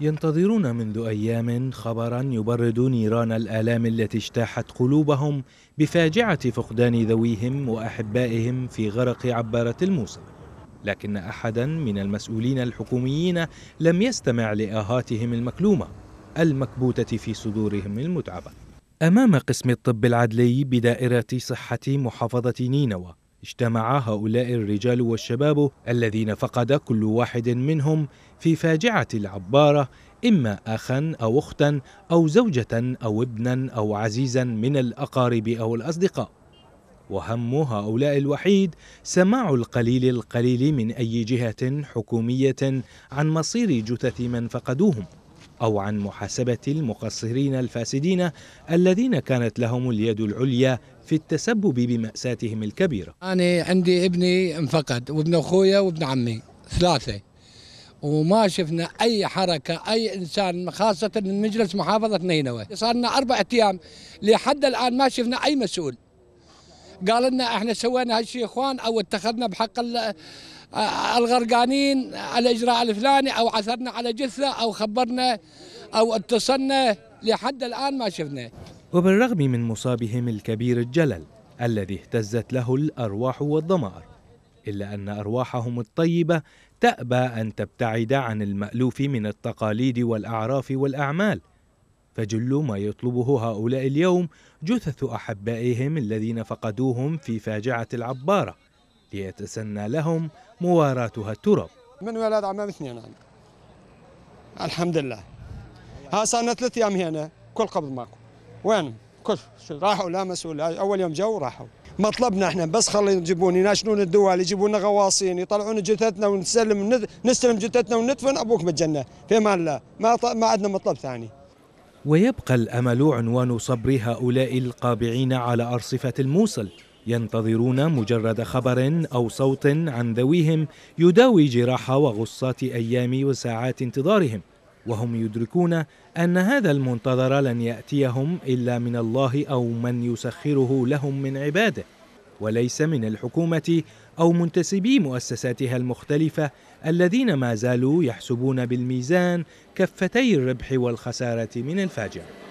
ينتظرون منذ أيام خبرا يبرد نيران الآلام التي اجتاحت قلوبهم بفاجعة فقدان ذويهم وأحبائهم في غرق عبارة الموصل لكن احدا من المسؤولين الحكوميين لم يستمع لآهاتهم المكلومة المكبوتة في صدورهم المتعبة. أمام قسم الطب العدلي بدائرة صحة محافظة نينوى اجتمع هؤلاء الرجال والشباب الذين فقد كل واحد منهم في فاجعة العبارة إما اخا أو اختا أو زوجة أو ابنا أو عزيزا من الأقارب أو الأصدقاء. وهم هؤلاء الوحيد سماع القليل القليل من أي جهة حكومية عن مصير جثث من فقدوهم أو عن محاسبة المقصرين الفاسدين الذين كانت لهم اليد العليا في التسبب بمأساتهم الكبيرة. أنا عندي ابني انفقد وابن أخويا وابن عمي ثلاثة. وما شفنا أي حركة أي إنسان خاصة من مجلس محافظة نينوى. صار لنا أربع أيام لحد الآن ما شفنا أي مسؤول. قال لنا إحنا سوينا هالشيء إخوان أو اتخذنا بحق الغرقانين الاجراء الفلاني أو عثرنا على جثة أو خبرنا أو اتصلنا. لحد الآن ما شفنا. وبالرغم من مصابهم الكبير الجلل الذي اهتزت له الأرواح والضمائر إلا أن أرواحهم الطيبة تأبى أن تبتعد عن المألوف من التقاليد والأعراف والأعمال فجل ما يطلبه هؤلاء اليوم جثث أحبائهم الذين فقدوهم في فاجعة العبارة ليتسنى لهم مواراتها التراب. من ولد عمام اثنين. الحمد لله. ها صار ثلاث أيام هنا كل قبض ماكو. وين؟ كل راحوا لا مسؤول. أول يوم جو راحوا. مطلبنا إحنا بس خلي يجيبون يناشنون الدول يجيبون غواصين يطلعون جثثنا ونسلم نستلم جثثنا وندفن أبوك بالجنه في أمان الله ما ما عندنا مطلب ثاني. ويبقى الأمل عنوان صبر هؤلاء القابعين على أرصفة الموصل. ينتظرون مجرد خبر أو صوت عن ذويهم يداوي جراح وغصات أيام وساعات انتظارهم. وهم يدركون أن هذا المنتظر لن يأتيهم إلا من الله أو من يسخره لهم من عباده وليس من الحكومة أو منتسبي مؤسساتها المختلفة الذين ما زالوا يحسبون بالميزان كفتي الربح والخسارة من الفاجعه